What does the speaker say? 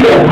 Yeah.